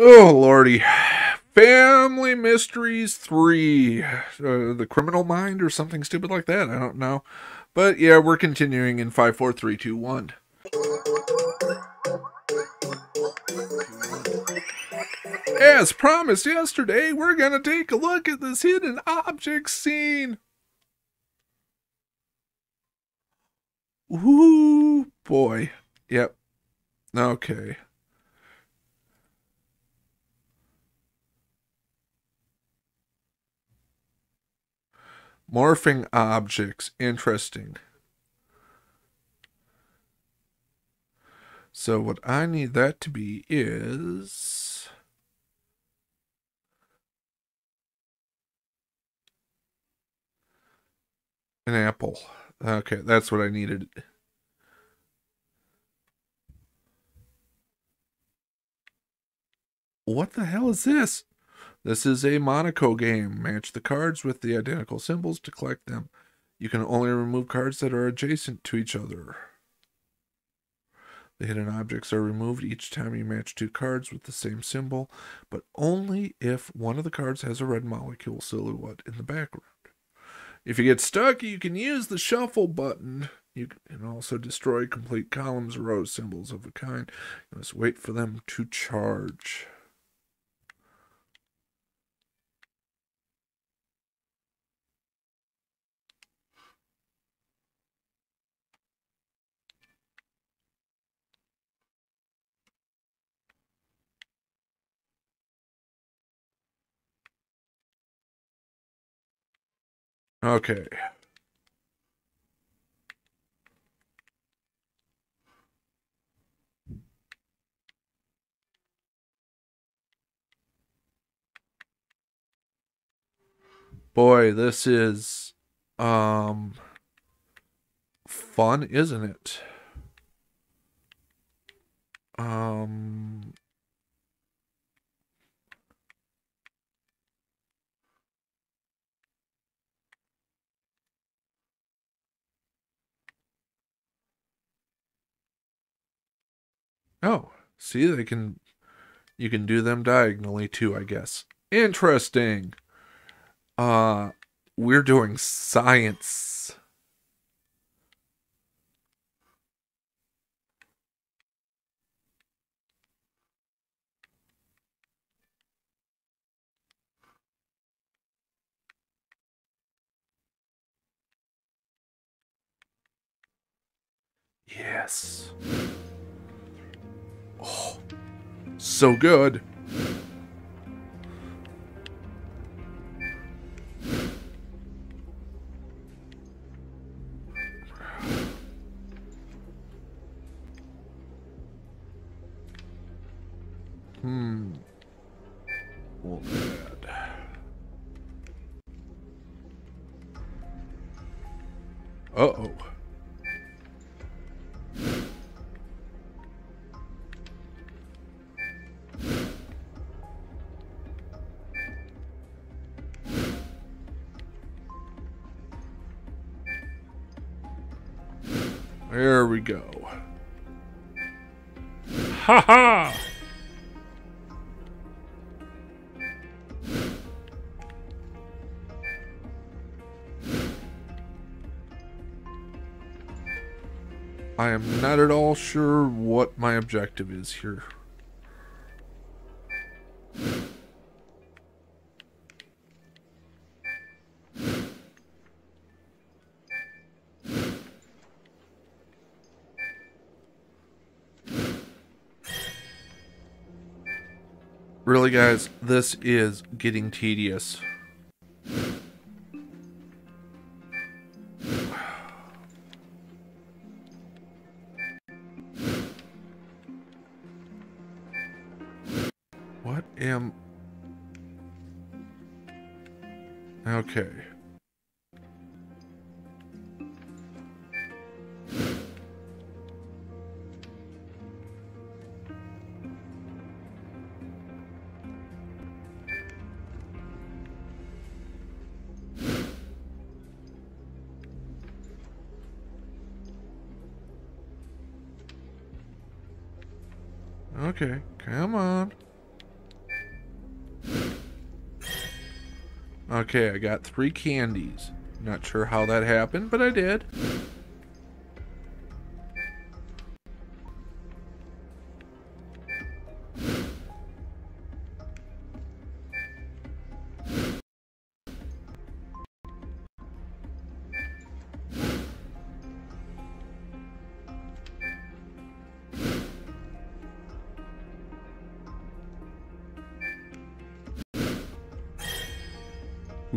Oh, lordy. Family Mysteries 3. Uh, the Criminal Mind or something stupid like that. I don't know. But yeah, we're continuing in 54321. As promised yesterday, we're going to take a look at this hidden object scene. Ooh, boy. Yep. Okay. Morphing objects. Interesting. So what I need that to be is... An apple. Okay, that's what I needed. What the hell is this? This is a Monaco game. Match the cards with the identical symbols to collect them. You can only remove cards that are adjacent to each other. The hidden objects are removed each time you match two cards with the same symbol, but only if one of the cards has a red molecule silhouette in the background. If you get stuck, you can use the shuffle button. You can also destroy complete columns, or rows, symbols of a kind. You must wait for them to charge. Okay. Boy, this is um fun, isn't it? Um Oh, see, they can, you can do them diagonally too, I guess. Interesting. Uh, we're doing science. Yes. Oh, so good. Hmm. Uh-oh. Go. Ha ha! I am not at all sure what my objective is here. Really, guys, this is getting tedious. Okay, come on. Okay, I got three candies. Not sure how that happened, but I did.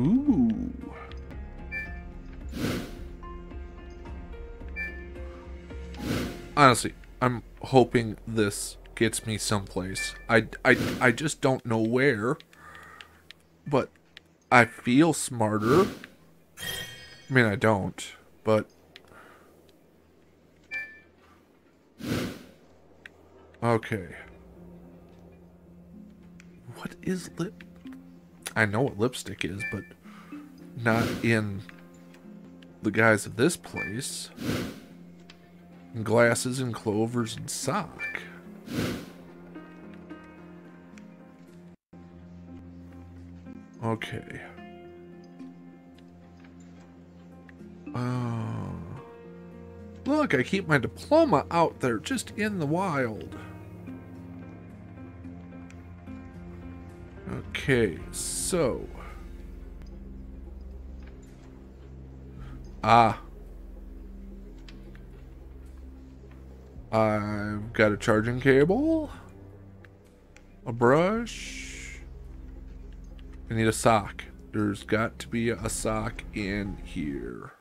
Ooh. Honestly, I'm hoping this gets me someplace. I, I, I just don't know where. But I feel smarter. I mean, I don't, but... Okay. What is lip... I know what lipstick is, but not in the guise of this place. Glasses and clovers and sock. Okay. Oh. Look, I keep my diploma out there just in the wild. Okay, so. Ah. I've got a charging cable. A brush. I need a sock. There's got to be a sock in here.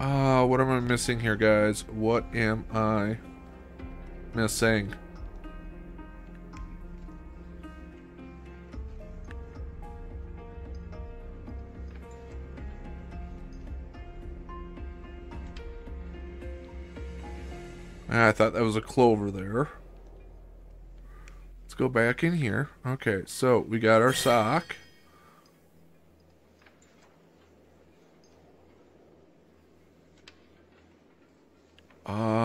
Uh, what am I missing here, guys? What am I missing? Ah, I thought that was a clover there. Let's go back in here. Okay, so we got our sock. Oh.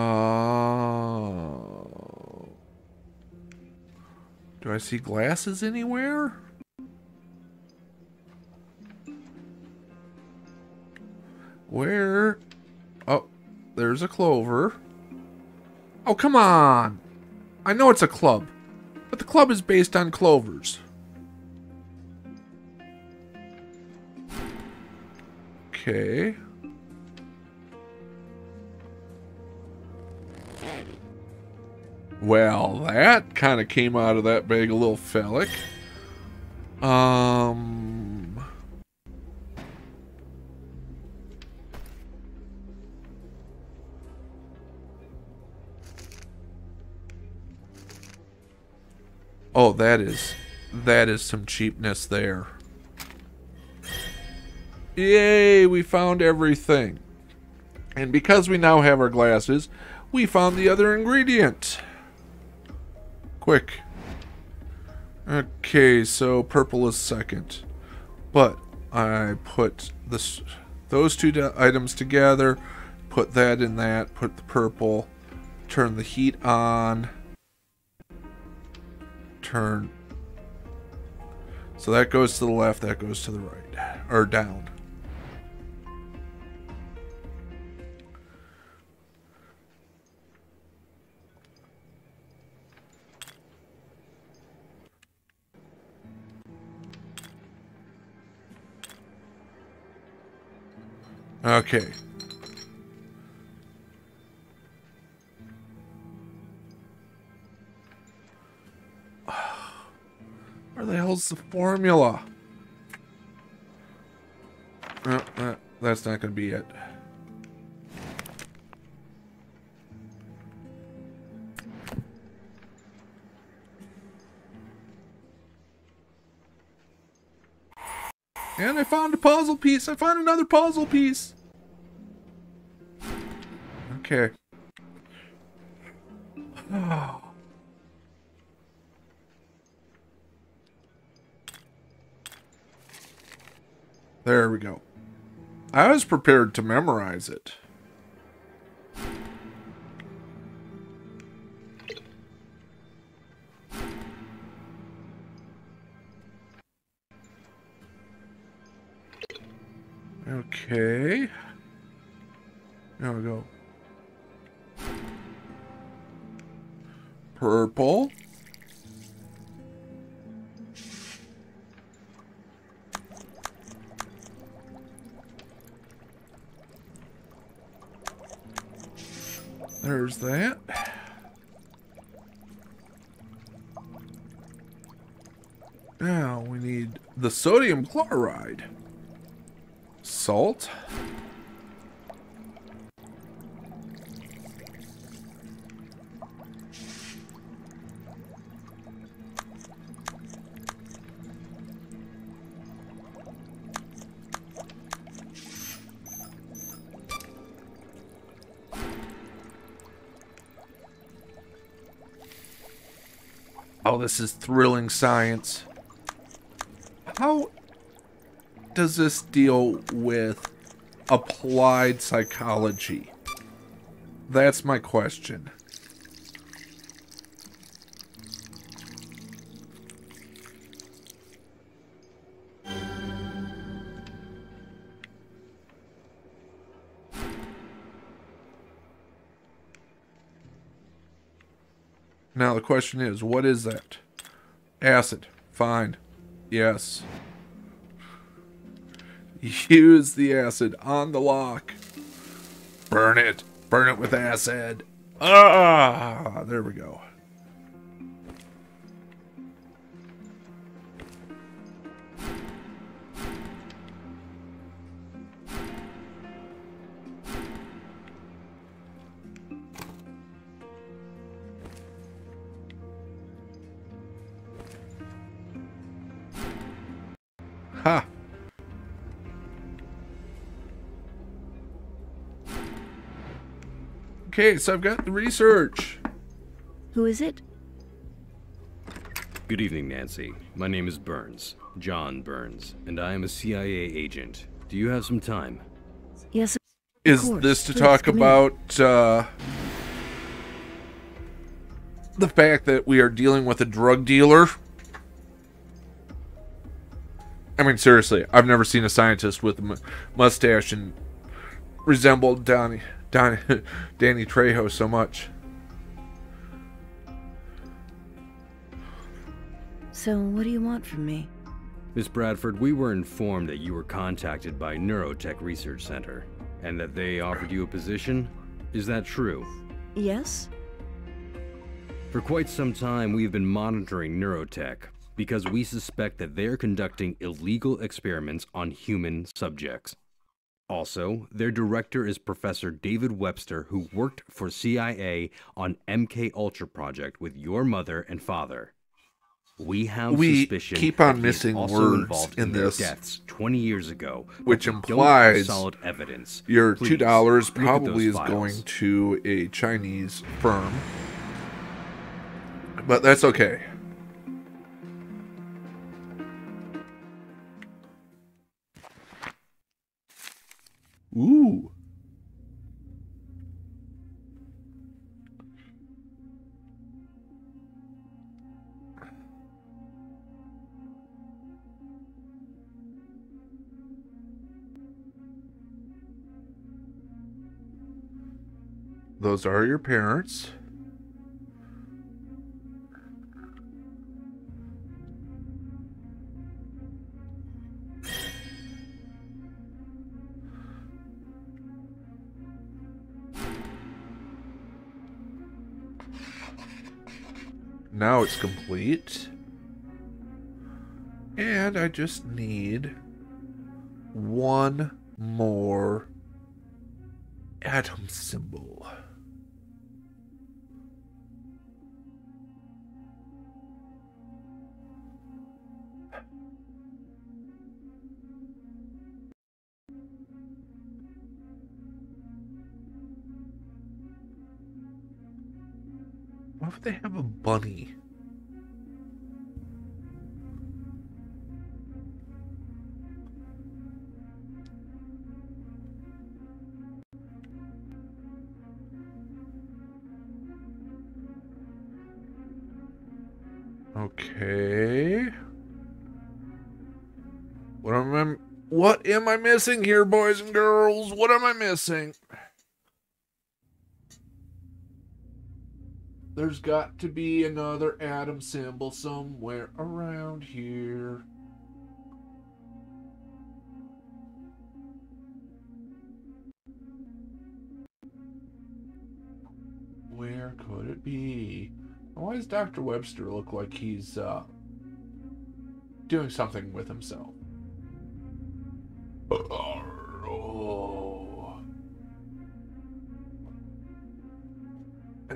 Do I see glasses anywhere? Where? Oh, there's a clover. Oh, come on. I know it's a club, but the club is based on clovers. Okay. Well, that kind of came out of that bag a little phallic. Um... Oh, that is... That is some cheapness there. Yay, we found everything. And because we now have our glasses, we found the other ingredient. Quick. Okay, so purple is second. But I put this, those two items together, put that in that, put the purple, turn the heat on, turn. So that goes to the left, that goes to the right, or down. Okay. Where the hell's the formula? That's not going to be it. And I found a puzzle piece. I found another puzzle piece. Okay. There we go. I was prepared to memorize it. Okay. There we go. Purple. There's that. Now we need the sodium chloride. Salt. Oh, this is thrilling science. How does this deal with applied psychology? That's my question. Now the question is, what is that? Acid. Fine. Yes. Use the acid on the lock. Burn it. Burn it with acid. Ah, there we go. Ha! Okay, so I've got the research. Who is it? Good evening, Nancy. My name is Burns, John Burns, and I am a CIA agent. Do you have some time? Yes. Is course. this to Please talk come in. about uh, the fact that we are dealing with a drug dealer? I mean, seriously, I've never seen a scientist with a mustache and resembled Donnie, Donnie, Danny Trejo so much. So, what do you want from me? Miss Bradford, we were informed that you were contacted by Neurotech Research Center and that they offered you a position. Is that true? Yes? For quite some time, we've been monitoring Neurotech because we suspect that they're conducting illegal experiments on human subjects. Also, their director is Professor David Webster, who worked for CIA on MK Ultra project with your mother and father. We have We suspicion keep on missing also words involved in in, their this, deaths 20 years ago, which implies solid evidence. Your Please, two dollars probably is files. going to a Chinese firm, but that's okay. Ooh. Those are your parents. Now it's complete. And I just need one more atom symbol. Why would they have a bunny? Okay. What am I what am I missing here, boys and girls? What am I missing? There's got to be another atom symbol somewhere around here. Where could it be? Why does Dr. Webster look like he's uh, doing something with himself?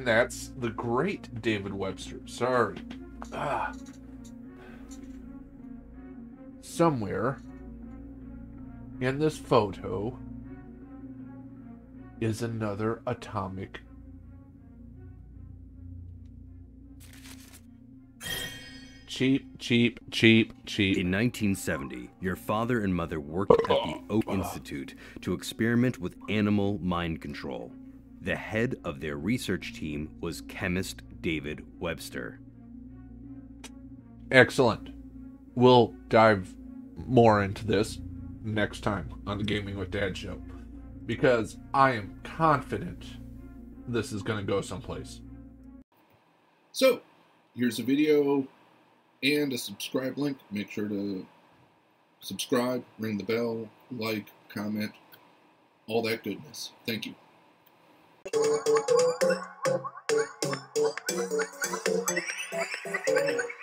And that's the great David Webster. Sorry. Ah. Somewhere in this photo is another atomic cheap, cheap, cheap, cheap. In 1970, your father and mother worked at the Oak Institute to experiment with animal mind control. The head of their research team was chemist David Webster. Excellent. We'll dive more into this next time on the Gaming with Dad show because I am confident this is going to go someplace. So, here's a video and a subscribe link. Make sure to subscribe, ring the bell, like, comment, all that goodness. Thank you. Thank you.